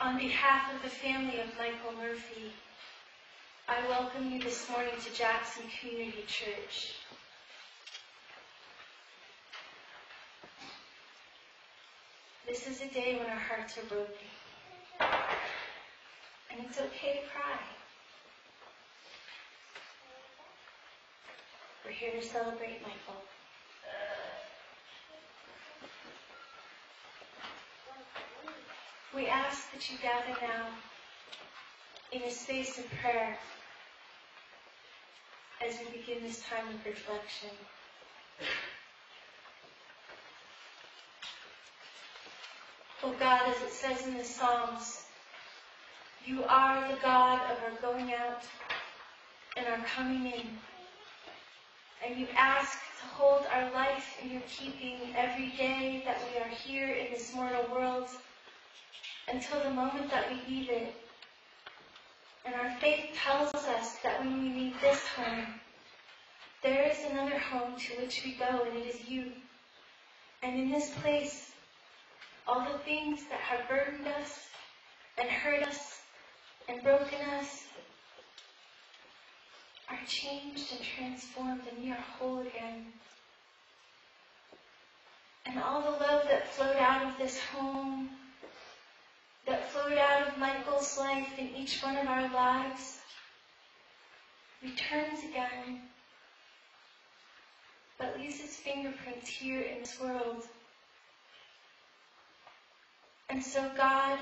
On behalf of the family of Michael Murphy, I welcome you this morning to Jackson Community Church. This is a day when our hearts are broken. And it's okay to cry. We're here to celebrate Michael. Ask that you gather now in a space of prayer as we begin this time of reflection. Oh God, as it says in the Psalms, you are the God of our going out and our coming in. And you ask to hold our life in your keeping every day that we are here in this mortal world until the moment that we leave it. And our faith tells us that when we leave this home, there is another home to which we go, and it is you. And in this place, all the things that have burdened us and hurt us and broken us are changed and transformed, and we are whole again. And all the love that flowed out of this home that flowed out of Michael's life in each one of our lives returns again, but leaves its fingerprints here in this world. And so God,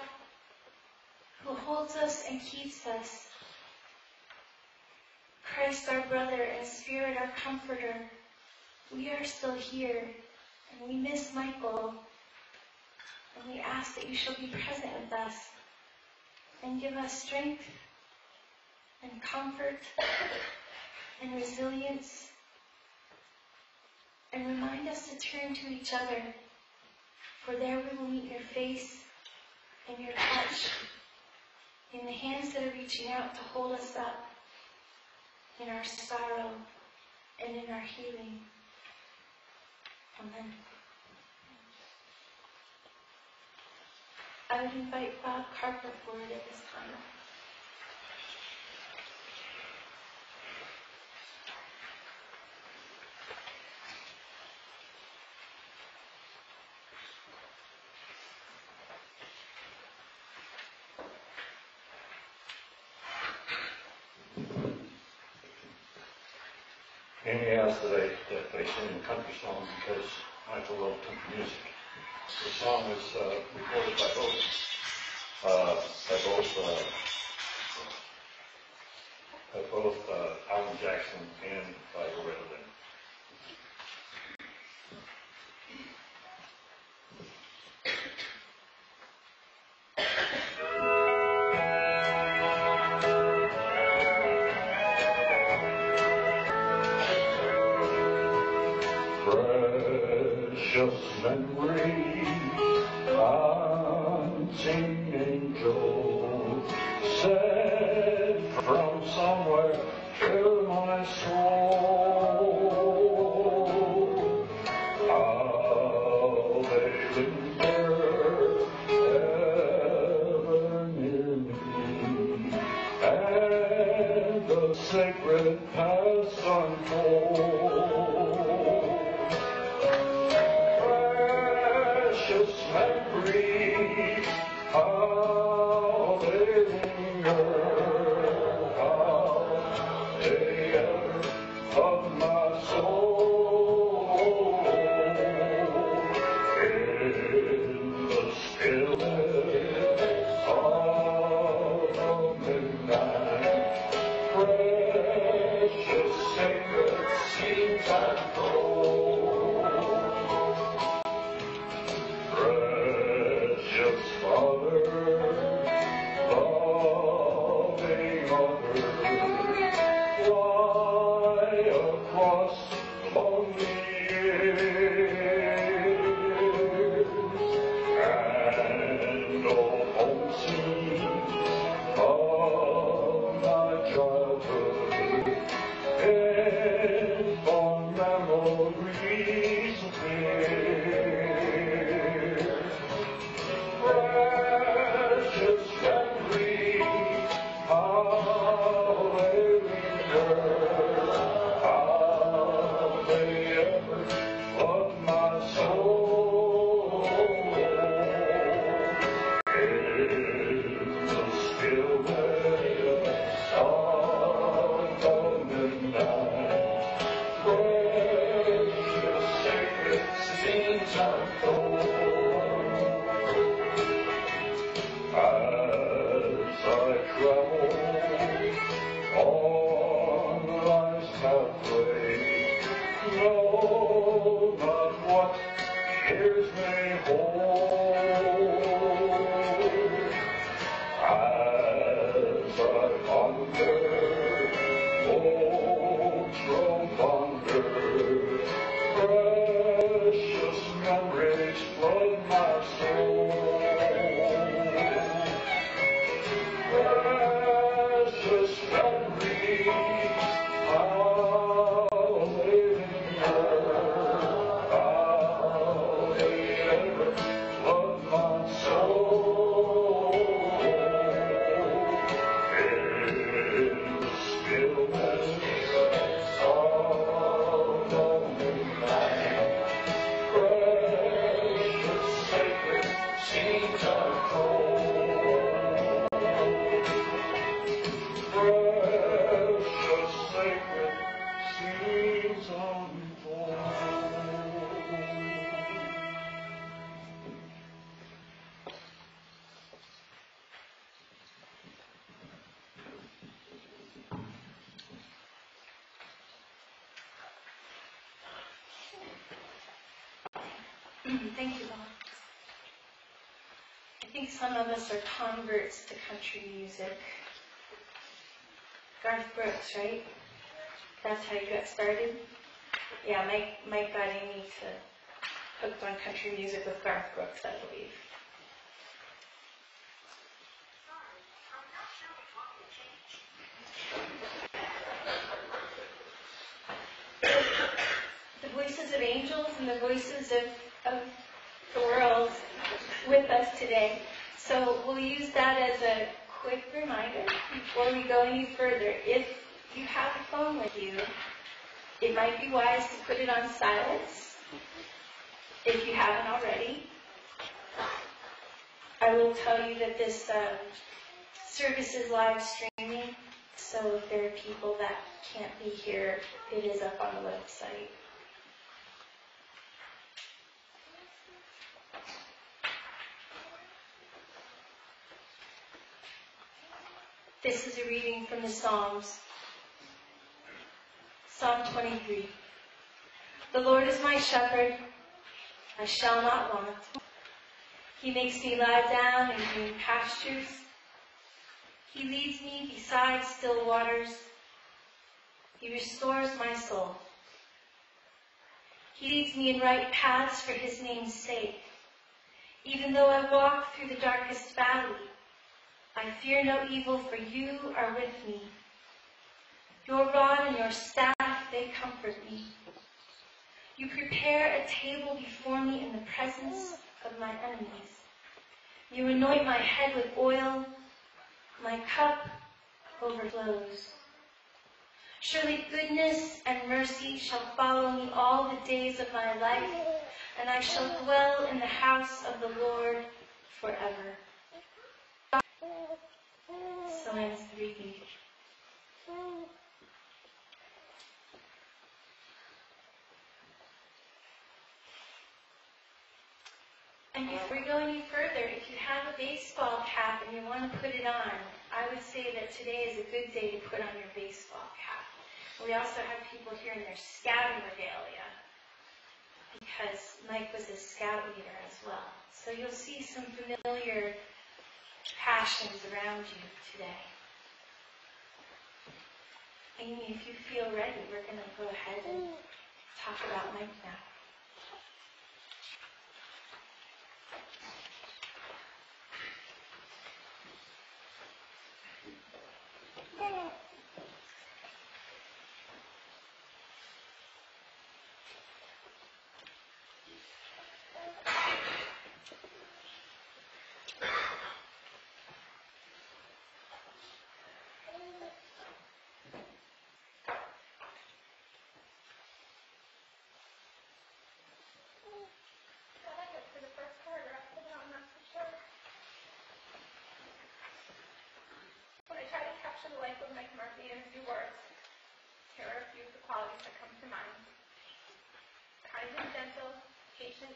who holds us and keeps us, Christ our brother and Spirit our comforter, we are still here, and we miss Michael. And we ask that you shall be present with us and give us strength and comfort and resilience and remind us to turn to each other, for there we will meet your face and your touch in the hands that are reaching out to hold us up in our sorrow and in our healing. Amen. I would invite Bob Carper forward at this time. Amy asked that I, that they sing a country song because Michael loved country music. The song was uh, recorded by both, uh, by both, uh, by both uh, Alan Jackson and by Loretta Lynn. Precious memory, dancing angel, sent from somewhere to my soul. Us are converts to country music. Garth Brooks, right? That's how you got started? Yeah, Mike, Mike got Amy to hooked on country music with Garth Brooks, I believe. The voices of angels and the voices of, of the world with us today. So we'll use that as a quick reminder before we go any further. If you have a phone with you, it might be wise to put it on silence if you haven't already. I will tell you that this uh, service is live streaming, so if there are people that can't be here, it is up on the website. This is a reading from the Psalms. Psalm 23. The Lord is my shepherd, I shall not want. He makes me lie down in green pastures. He leads me beside still waters. He restores my soul. He leads me in right paths for his name's sake. Even though I walk through the darkest valley, I fear no evil, for you are with me. Your rod and your staff, they comfort me. You prepare a table before me in the presence of my enemies. You anoint my head with oil. My cup overflows. Surely goodness and mercy shall follow me all the days of my life, and I shall dwell in the house of the Lord forever. Psalms 3b. And before we go any further, if you have a baseball cap and you want to put it on, I would say that today is a good day to put on your baseball cap. We also have people here in their scouting regalia because Mike was a scout leader as well. So you'll see some familiar passions around you today. Amy, if you feel ready, we're going to go ahead and talk about Mike now. I like it for the first paragraph, but I'm not so sure. When I try to capture the life of Mike Murphy in a few words, here are a few of the qualities that come to mind. And gentle, patient,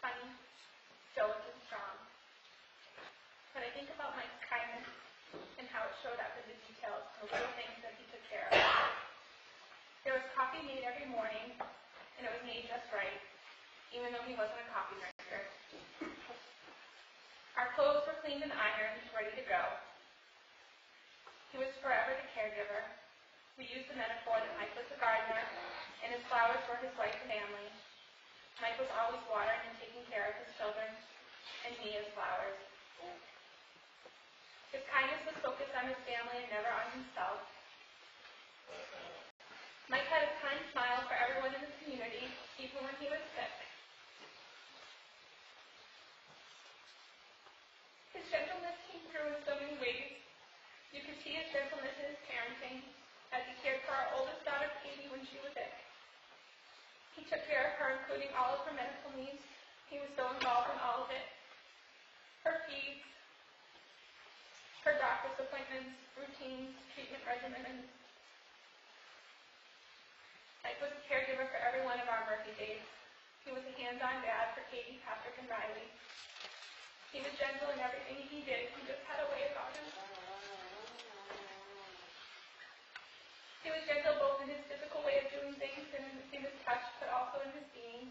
funny, stoic and strong. When I think about Mike's kindness and how it showed up in the details, the little things that he took care of. There was coffee made every morning, and it was made just right even though he wasn't a coffee drinker. Our clothes were cleaned and ironed, ready to go. He was forever the caregiver. We used the metaphor that Mike was the gardener, and his flowers were his wife and family. Mike was always watering and taking care of his children, and me as flowers. His kindness was focused on his family and never on himself. Mike had a kind smile for everyone in the community, even when he was sick. His gentleness came through in so many ways. You could see his gentleness in his parenting, as he cared for our oldest daughter, Katie, when she was sick. He took care of her, including all of her medical needs. He was so involved in all of it. Her feeds, her doctor's appointments, routines, treatment regimens. Mike was a caregiver for every one of our Murphy days. He was a hands-on dad for Katie, Patrick, and Riley. He was gentle in everything he did. He just had a way about him. He was gentle both in his physical way of doing things and in, his touch, but also in his being.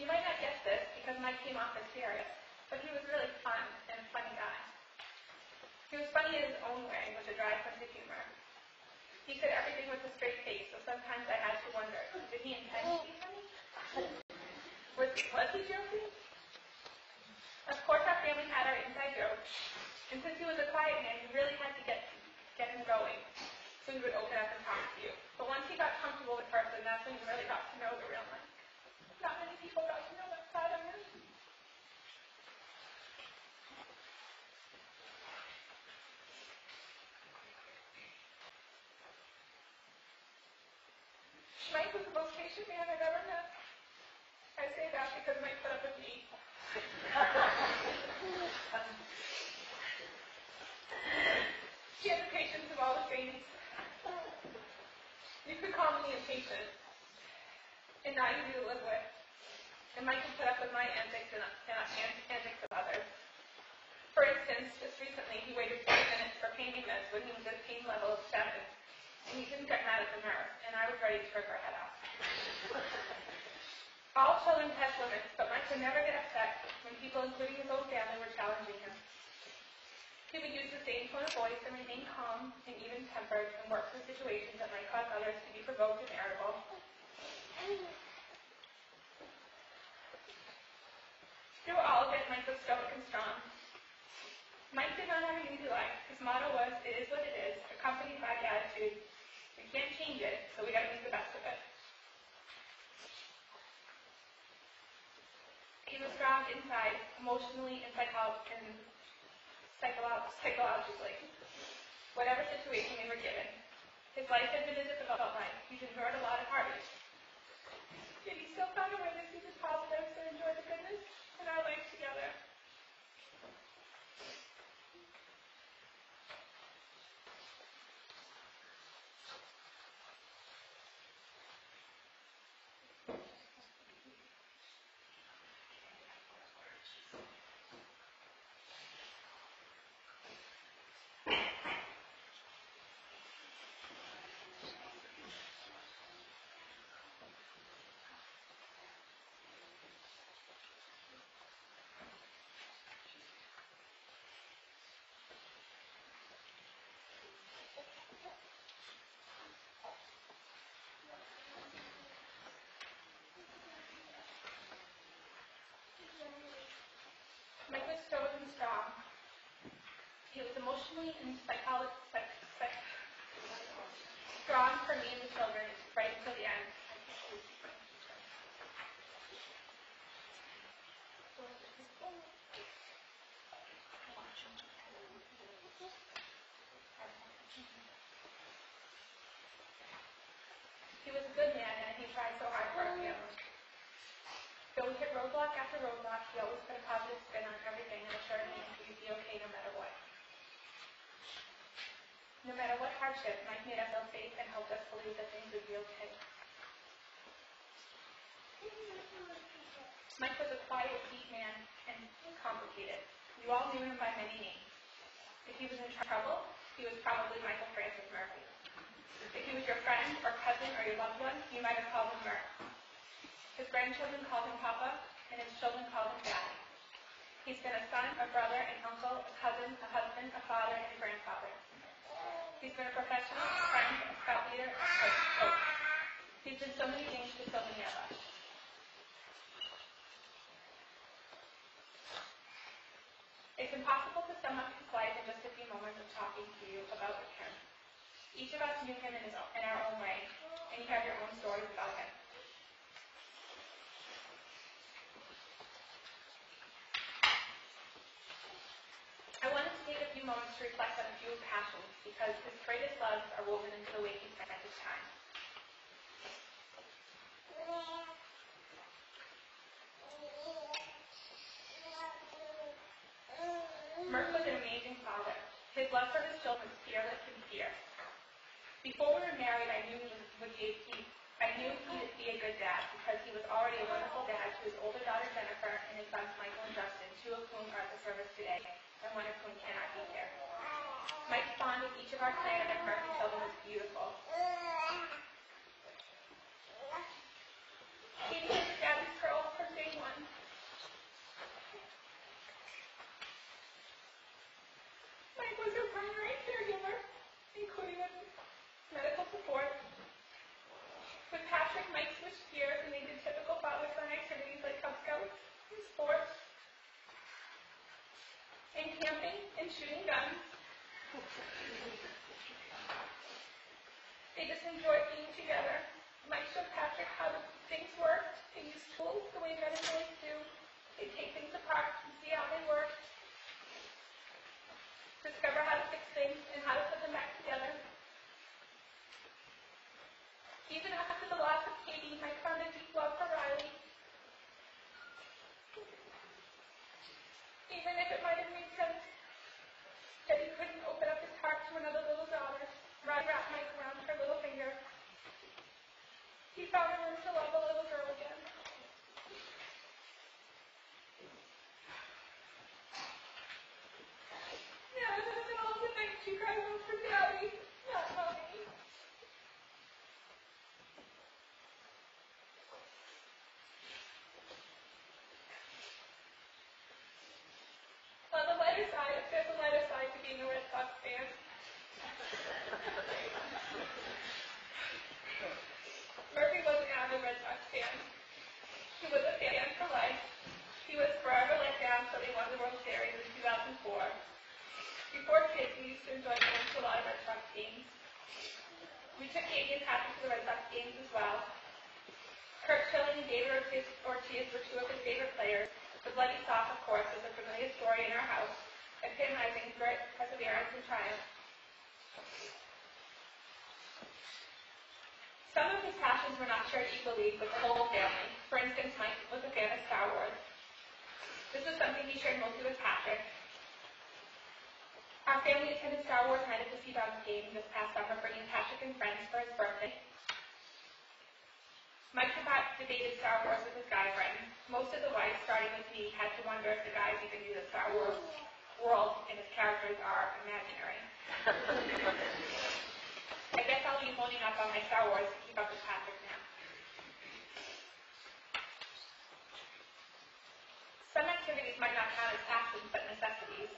You might not guess this because Mike came off as serious, but he was really fun and a funny guy. He was funny in his own way with a dry sense of humor. He said everything with a straight face, so sometimes I had to wonder, did he intend to be funny? Was, was he joking? Of course our family had our inside jokes, and since he was a quiet man, you really had to get, get him going, so he would open up and talk to you. But once he got comfortable with person, that's when you really got to know the real Mike. Not many people got to know that side of him. Was the most patient man I've ever met. I say that because Mike put up with me. he had the patience of all the saints. You could call me impatient, and not easy to live with. And Mike could put up with my antics and, uh, and antics of others. For instance, just recently he waited 30 minutes for pain meds when he was at pain level of 7, and he didn't get mad at the nurse, and I was ready to rip her head off. All children have limits, but Mike could never get upset when people, including his own family, were challenging him. He would use the same tone of voice and remain calm and even-tempered and work through situations that might cause others to be provoked and irritable. Through all of it, Mike was stoic and strong. Mike did not have an easy life. His motto was, it is what it is, accompanied by gratitude. We can't change it, so we gotta make the best of it. He was strong inside, emotionally and, psycho- and psycholo- psychologically. Whatever situation they were given. His life had been a difficult life. He's endured a lot of heartache. Yet he still found a way to see the positives and enjoy the goodness in our life together. Mike was stoic and strong. He was emotionally and psycholo- psych- psych- strong for me and the children right until the end. He was a good man and he tried so hard for our family. Though we hit roadblock after roadblock, he always put a positive spin on everything and assured me we'd be okay no matter what. No matter what hardship, Mike made us feel safe and helped us believe that things would be okay. Mike was a quiet, deep man and complicated. You all knew him by many names. If he was in trouble, he was probably Michael Francis Murphy. If he was your friend or cousin or your loved one, you might have called him Murph. His grandchildren called him Papa, and his children called him Daddy. He's been a son, a brother, an uncle, a cousin, a husband, a father, and a grandfather. He's been a professional, a friend, a scout leader, a coach. coach. He's been so many things to so many of us. It's impossible to sum up his life in just a few moments of talking to you about him. Each of us knew him in, his, in our own way, and you have your own stories about him. moments to reflect on a few passions, because his greatest loves are woven into the waking he spent his time. Merck was an amazing father. His love for his children was fearless and fierce. Before we were married, I knew he would be, he, I knew he would be a good dad because he was already a wonderful dad to his older daughter Jennifer and his sons Michael and Justin, two of whom are at the service today and one of whom cannot be here. Mike's bond with each of our clan and American children was beautiful. He was a daddy's girl from day one. Mike was her primary caregiver, including medical support. With Patrick, Mike switched gears and they did typical father son activities like Cub Scouts and sports, and camping and shooting guns. They just enjoyed being together. Mike showed Patrick how things worked. They used tools the way men and boys do. They take things apart and see how they work. Discover how to fix things and how to put them back together. Even after the loss of Katie, Mike found a deep love for Riley. Even if it might have made sense that he couldn't open up his heart to another little daughter, Riley wrapped Mike around her little finger. A room to love a little girl again. Now, in the middle of the night, she cried out for Daddy, not Mommy. On the lighter side, there's a lighter side to being a Red Sox fan. Murphy was an avid Red Sox fan. He was a fan for life. He was forever let down until they won the World Series in 2004. Before kids, we used to enjoy going to a lot of Red Sox games. We took Katie and Patrick to the Red Sox games as well. Curt Schilling and David Ortiz, Ortiz were two of his favorite players. The Bloody Sock, of course, is a familiar story in our house, epitomizing grit, perseverance, and triumph. Some of his passions were not shared equally with the whole family. For instance, Mike was a fan of Star Wars. This was something he shared mostly with Patrick. Our family attended Star Wars Night at the Sea Dogs game this past summer, bringing Patrick and friends for his birthday. Mike Kapat debated Star Wars with his guy friends. Most of the wives, starting with me, had to wonder if the guys even knew the Star Wars world and its characters are imaginary. I guess I'll be holding up on my Star Wars to keep up with Patrick now. Some activities might not count as passions, but necessities.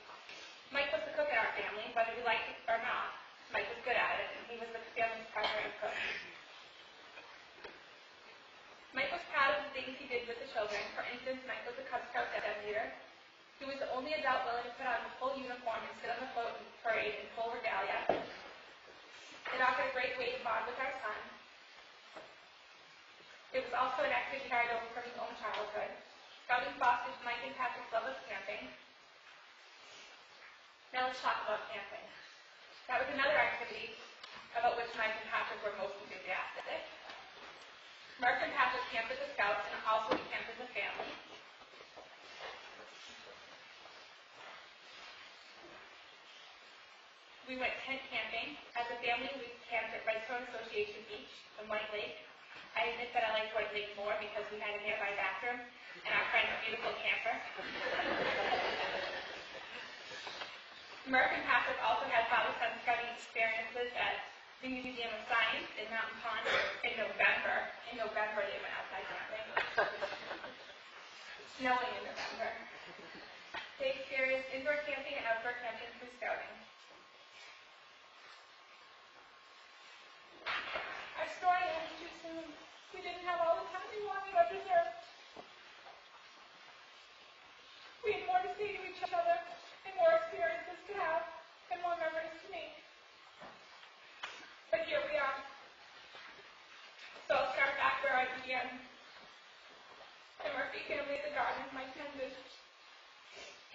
Mike was the cook in our family, whether we liked it or not. Mike was good at it, and he was the family's primary cook. Mike was proud of the things he did with the children. For instance, Mike was a Cub Scout leader. He was the only adult willing to put on the full uniform and sit on the float parade in full regalia. It offered a great way to bond with our son. It was also an activity carried over from his own childhood. Scouting fosters Mike and Patrick's love of camping. Now let's talk about camping. That was another activity about which Mike and Patrick were most enthusiastic. Mark and Patrick camped with the Scouts and also we camped as a family. We went tent camping. As a family, we camped at Redstone Association Beach in White Lake. I admit that I liked White Lake more because we had a nearby bathroom and our friend's beautiful camper. Merck and Patrick also had father-son scouting experiences at the Museum of Science in Mountain Pond in November. In November, they went outside camping. Snowing in November. They experienced indoor camping and outdoor camping through scouting. Our story ended too soon. We didn't have all the time we wanted or deserved. We had more to say to each other, and more experiences to have, and more memories to make. But here we are. So I'll start back where I began. The Murphy family is a garden Mike tended.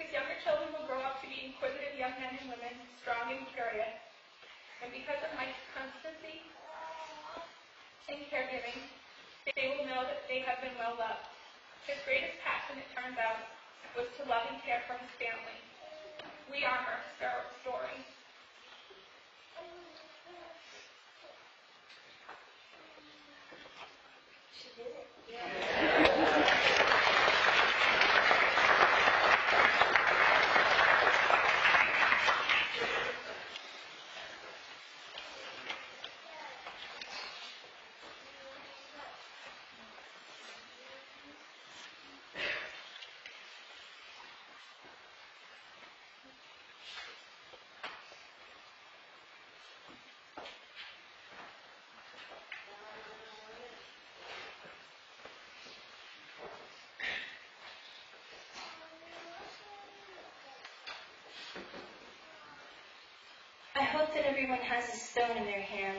His younger children will grow up to be inquisitive young men and women, strong and curious. And because of my constancy and caregiving, they will know that they have been well loved. His greatest passion, it turns out, was to love and care for his family. we are her sto- story. She did it. I hope that everyone has a stone in their hand.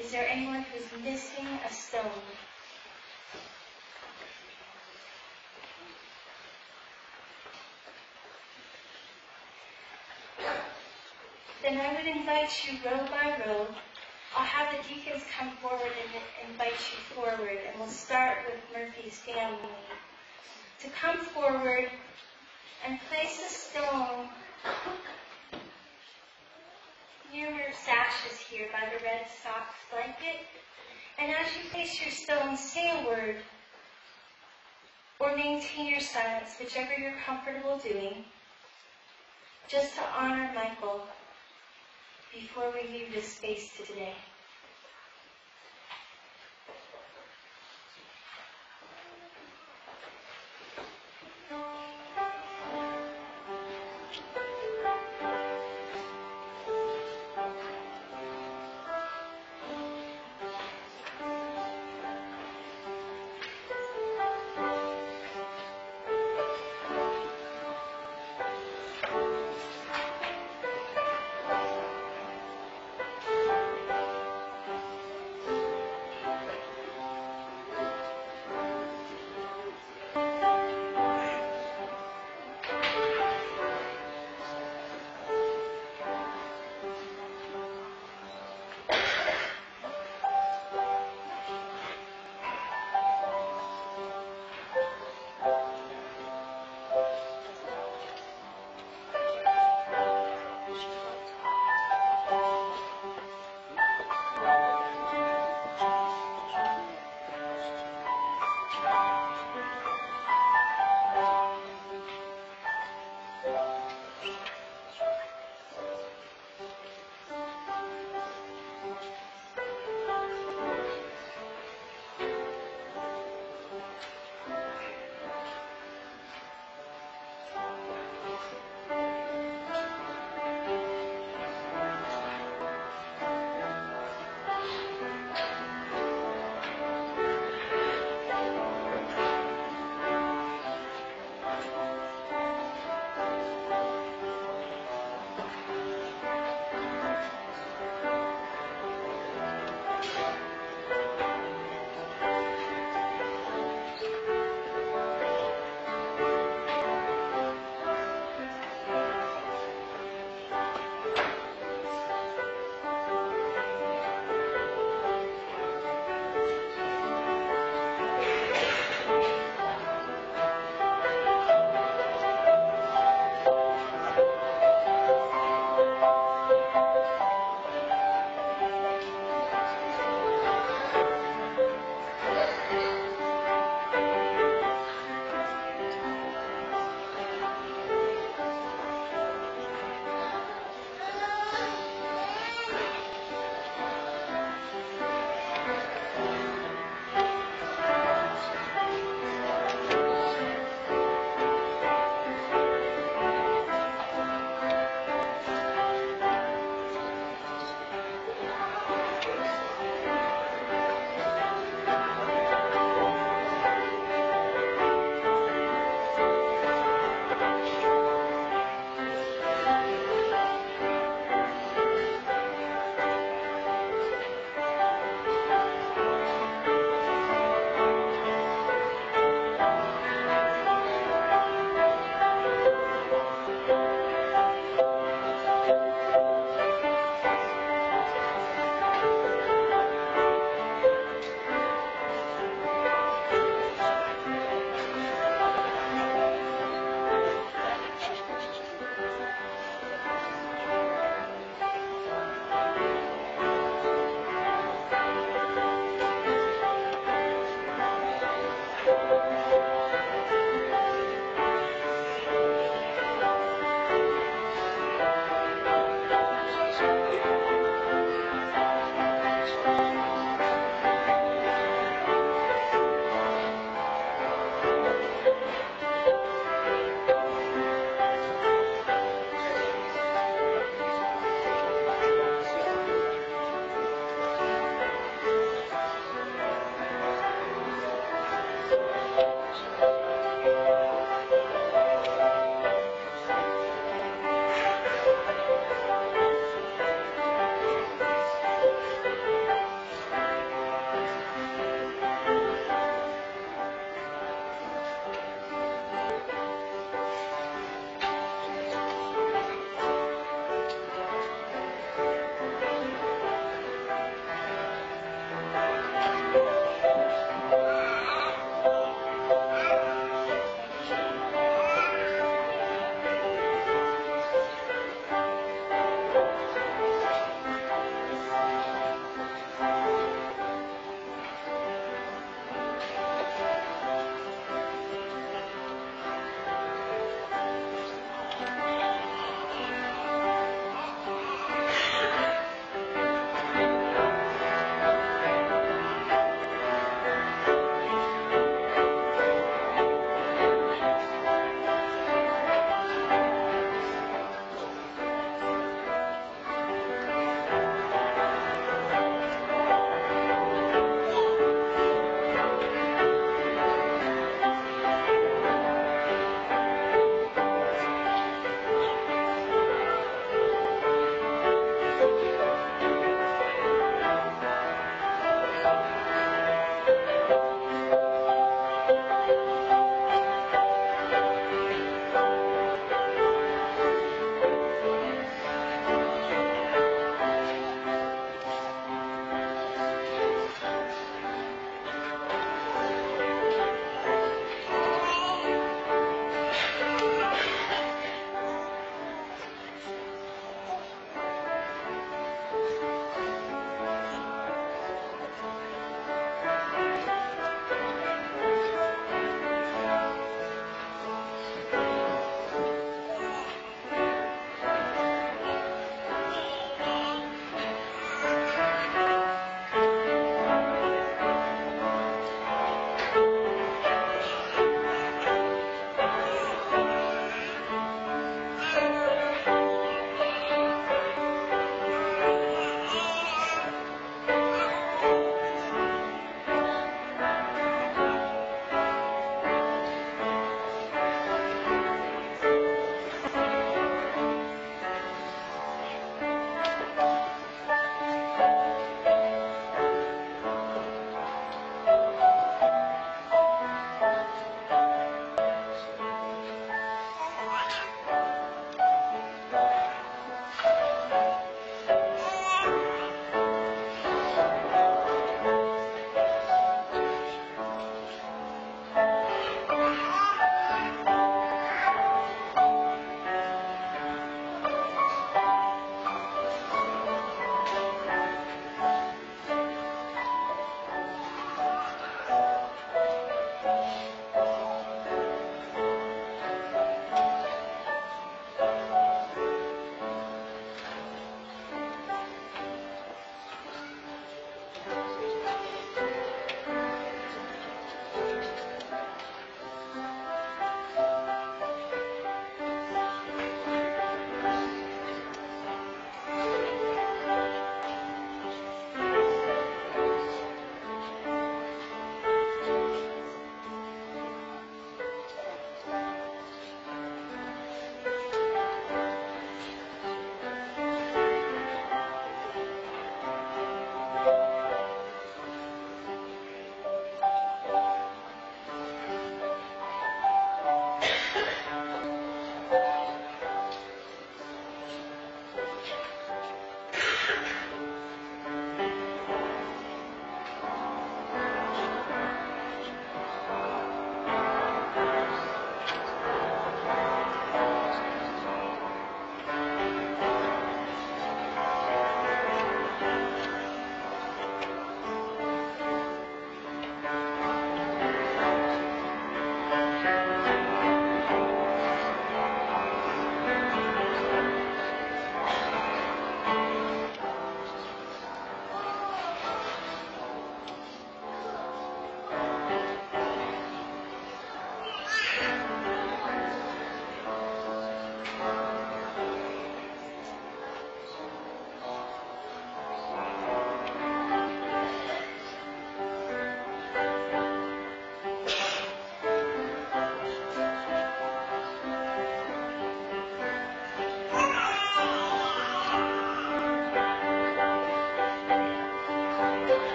Is there anyone who's missing a stone? Then I would invite you row by row. I'll have the deacons come forward and invite you forward, and we'll start with Murphy's family. To come forward and place a stone near your sashes here by the Red Sox blanket. And as you place your stone, word or maintain your silence, whichever you're comfortable doing, just to honor Michael before we leave this space today.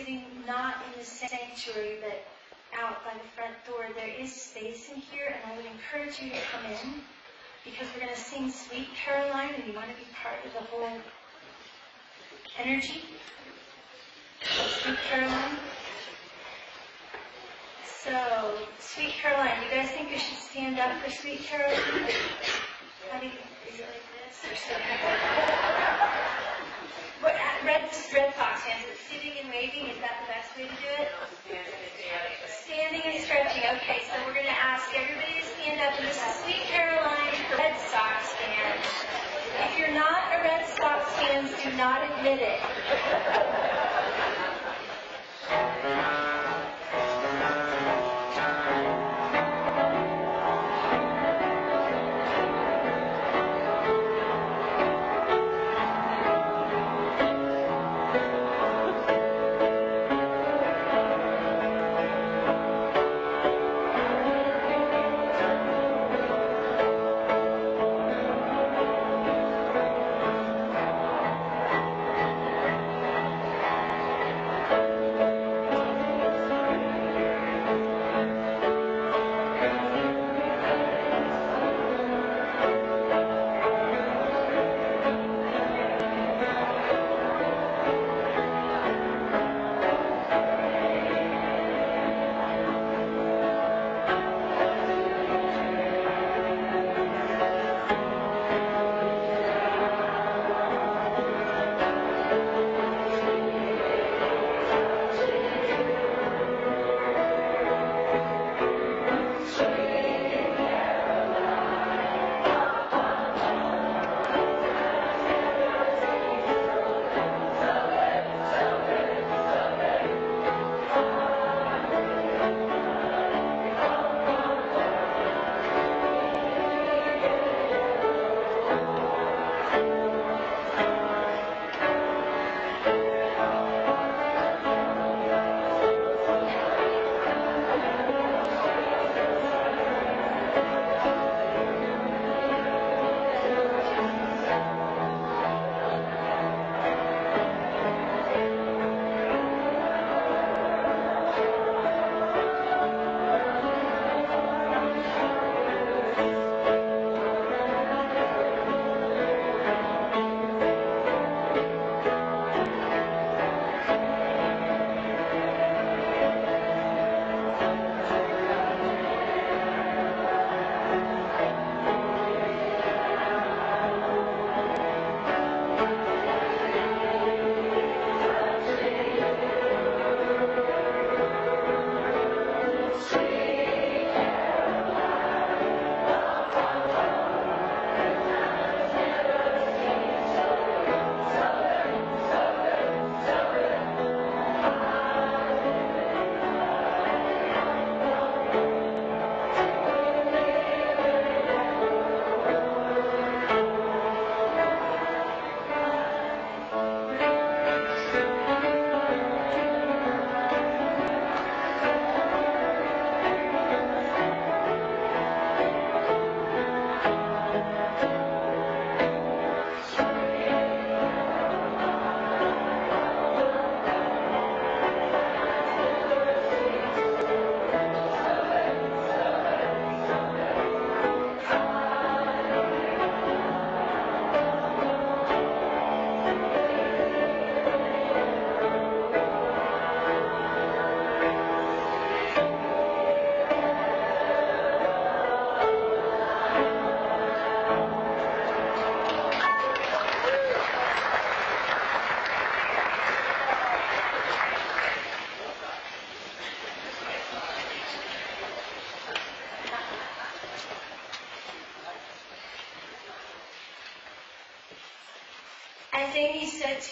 Sitting not in the sanctuary but out by the front door, there is space in here, and I would encourage you to come in because we're going to sing Sweet Caroline, and you want to be part of the whole energy of Sweet Caroline. So, Sweet Caroline, you guys think we should stand up for Sweet Caroline? How do you, is it like this or something? What, uh, red, Red Sox hands, is it sitting and waving, is that the best way to do it? Standing and stretching, okay, so we're gonna ask everybody to stand up, this is Sweet Caroline Red Sox fans. If you're not a Red Sox fan, do not admit it.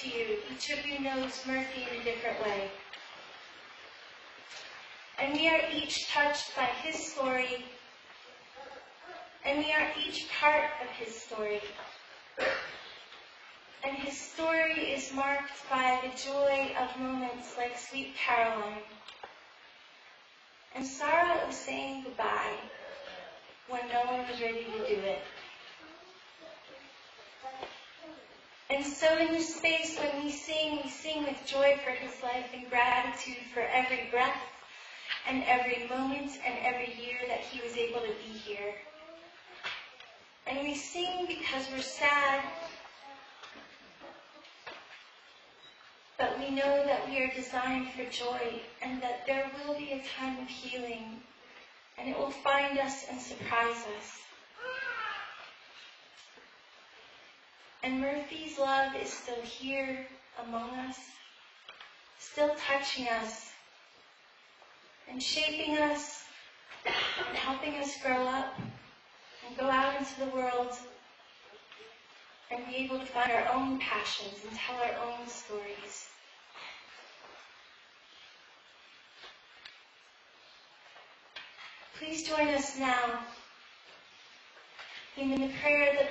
To you, each of you knows Murphy in a different way. And we are each touched by his story, and we are each part of his story. And his story is marked by the joy of moments like Sweet Caroline. And sorrow of saying goodbye when no one was ready to do it. And so in this space, when we sing, we sing with joy for his life and gratitude for every breath and every moment and every year that he was able to be here. And we sing because we're sad, but we know that we are designed for joy and that there will be a time of healing and it will find us and surprise us. And Murphy's love is still here among us, still touching us and shaping us and helping us grow up and go out into the world and be able to find our own passions and tell our own stories. Please join us now in the prayer that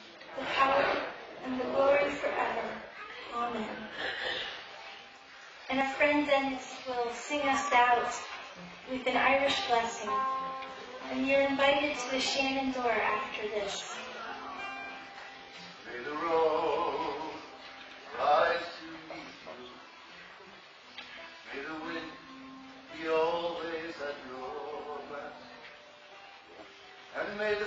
the power, and the glory forever. Amen. And our friend Dennis will sing us out with an Irish blessing. And you're invited to the Shannon door after this. May the road rise to meet you. May the wind be always at your back. And may the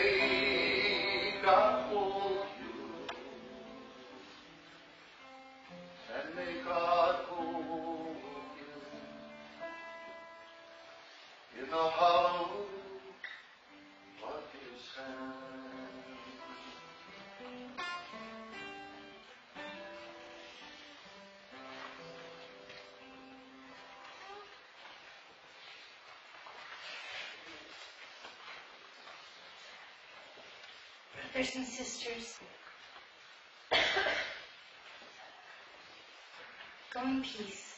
May God Brothers and sisters, go in peace,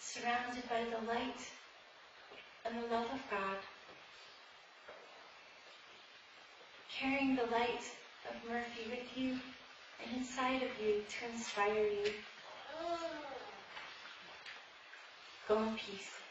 surrounded by the light and the love of God, carrying the light of Murphy with you and inside of you to inspire you. Go in peace.